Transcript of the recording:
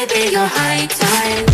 me be your high time.